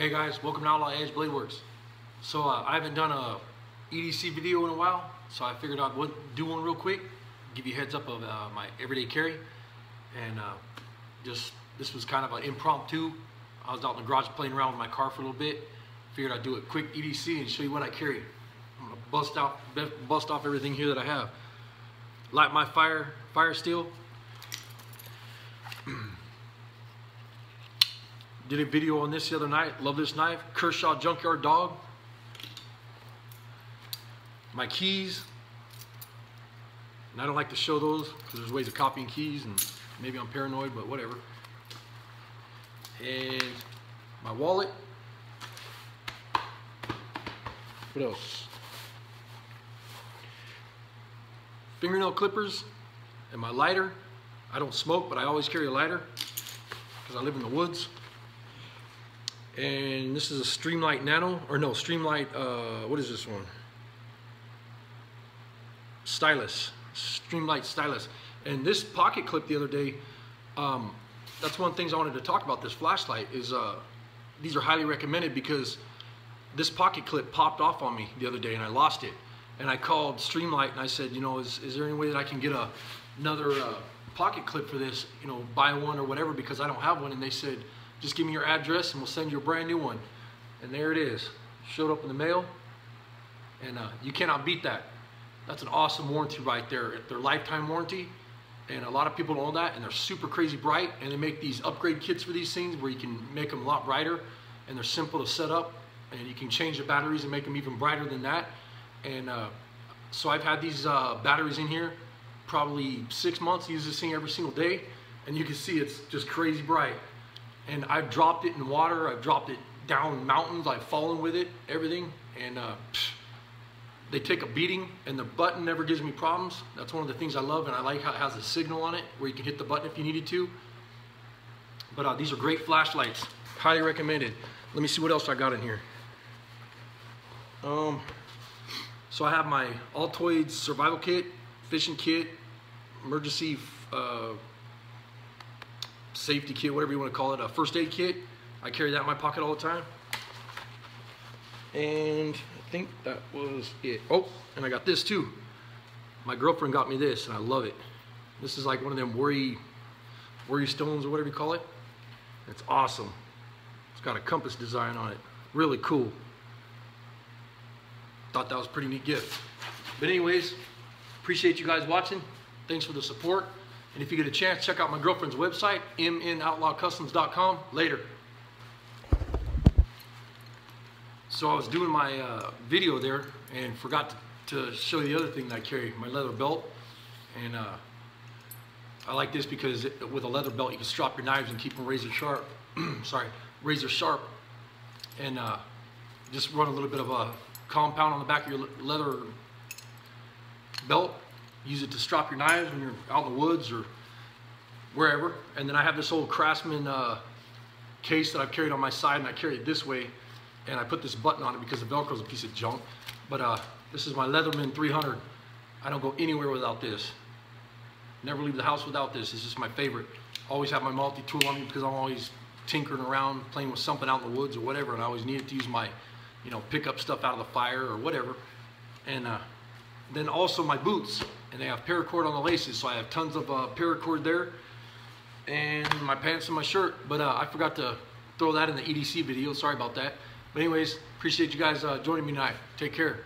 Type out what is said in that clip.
Hey guys, welcome to Outlaw Edge Blade Works. So uh, I haven't done a EDC video in a while, so I figured I'd do one real quick, give you heads up of uh, my everyday carry, and uh, just this was kind of an impromptu. I was out in the garage playing around with my car for a little bit. Figured I'd do a quick EDC and show you what I carry. I'm gonna bust out, bust off everything here that I have. Light my fire, fire steel. Did a video on this the other night. Love this knife. Kershaw Junkyard Dog. My keys. And I don't like to show those because there's ways of copying keys and maybe I'm paranoid, but whatever. And my wallet. What else? Fingernail clippers and my lighter. I don't smoke, but I always carry a lighter because I live in the woods and this is a Streamlight Nano, or no, Streamlight, uh, what is this one? Stylus, Streamlight Stylus. And this pocket clip the other day, um, that's one of the things I wanted to talk about this flashlight is uh, these are highly recommended because this pocket clip popped off on me the other day and I lost it. And I called Streamlight and I said, you know, is, is there any way that I can get a, another uh, pocket clip for this, you know, buy one or whatever because I don't have one. And they said, just give me your address and we'll send you a brand new one. And there it is. Showed up in the mail. And uh, you cannot beat that. That's an awesome warranty right there. Their lifetime warranty. And a lot of people don't know that. And they're super crazy bright. And they make these upgrade kits for these things where you can make them a lot brighter. And they're simple to set up. And you can change the batteries and make them even brighter than that. And uh, so I've had these uh, batteries in here probably six months. use this thing every single day. And you can see it's just crazy bright and I've dropped it in water. I've dropped it down mountains. I've fallen with it, everything. And uh, psh, they take a beating and the button never gives me problems. That's one of the things I love and I like how it has a signal on it where you can hit the button if you needed to. But uh, these are great flashlights. Highly recommended. Let me see what else I got in here. Um, so I have my Altoids survival kit, fishing kit, emergency uh, safety kit, whatever you want to call it, a first aid kit. I carry that in my pocket all the time. And I think that was it. Oh, and I got this too. My girlfriend got me this and I love it. This is like one of them worry, worry stones or whatever you call it. It's awesome. It's got a compass design on it. Really cool. Thought that was pretty neat gift. But anyways, appreciate you guys watching. Thanks for the support. And if you get a chance, check out my girlfriend's website, mnoutlaw.customs.com. Later. So I was doing my uh, video there and forgot to, to, show the other thing that I carry, my leather belt. And uh, I like this because it, with a leather belt, you can strap your knives and keep them razor sharp. Sorry, razor sharp. And uh, just run a little bit of a compound on the back of your leather belt use it to strap your knives when you're out in the woods or wherever. And then I have this old Craftsman uh, case that I've carried on my side and I carry it this way and I put this button on it because the Velcro is a piece of junk. But uh, this is my Leatherman 300. I don't go anywhere without this. Never leave the house without this. This is my favorite. Always have my multi-tool on me because I'm always tinkering around, playing with something out in the woods or whatever, and I always needed to use my, you know, pick up stuff out of the fire or whatever. And uh, then also my boots and they have paracord on the laces so I have tons of uh, paracord there and my pants and my shirt but uh, I forgot to throw that in the EDC video sorry about that but anyways appreciate you guys uh, joining me tonight take care